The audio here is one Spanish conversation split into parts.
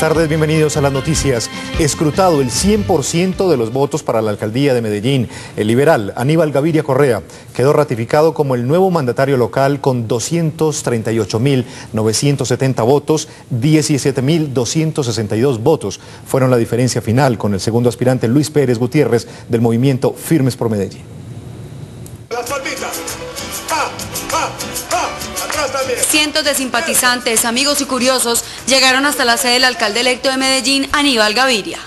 tardes, bienvenidos a las noticias. Escrutado el 100% de los votos para la alcaldía de Medellín, el liberal Aníbal Gaviria Correa quedó ratificado como el nuevo mandatario local con 238.970 votos, 17.262 votos. Fueron la diferencia final con el segundo aspirante Luis Pérez Gutiérrez del movimiento Firmes por Medellín. Las palmitas. ¡Ah! ¡Ah! ¡Ah! Atrás también. Cientos de simpatizantes, amigos y curiosos llegaron hasta la sede del alcalde electo de Medellín, Aníbal Gaviria.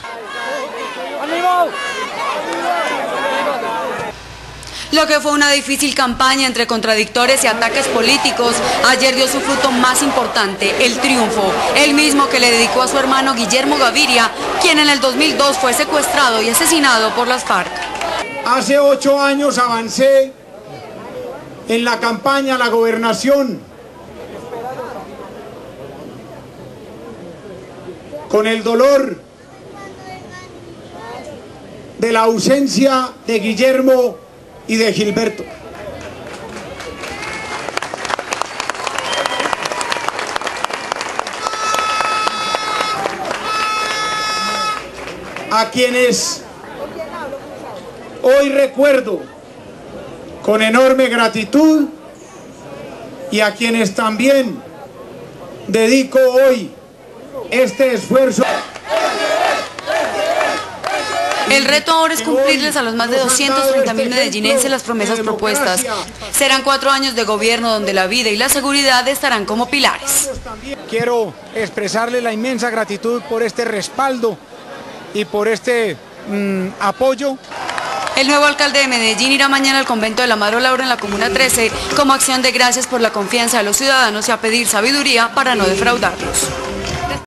Lo que fue una difícil campaña entre contradictores y ataques políticos, ayer dio su fruto más importante, el triunfo, el mismo que le dedicó a su hermano Guillermo Gaviria, quien en el 2002 fue secuestrado y asesinado por las FARC. Hace ocho años avancé en la campaña la gobernación con el dolor de la ausencia de Guillermo y de Gilberto. A quienes hoy recuerdo con enorme gratitud y a quienes también dedico hoy este esfuerzo. El reto ahora es cumplirles a los más de 230 mil medellinenses las promesas propuestas. Serán cuatro años de gobierno donde la vida y la seguridad estarán como pilares. Quiero expresarle la inmensa gratitud por este respaldo y por este mm, apoyo El nuevo alcalde de Medellín irá mañana al convento de la Madre Laura en la Comuna 13 como acción de gracias por la confianza de los ciudadanos y a pedir sabiduría para no defraudarlos.